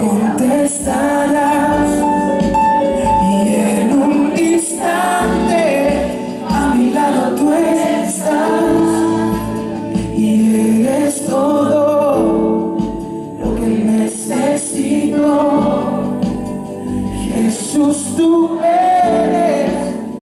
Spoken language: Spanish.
contestarás. Y en un instante a mi lado tú estás. Y eres todo lo que necesito. Jesús tú eres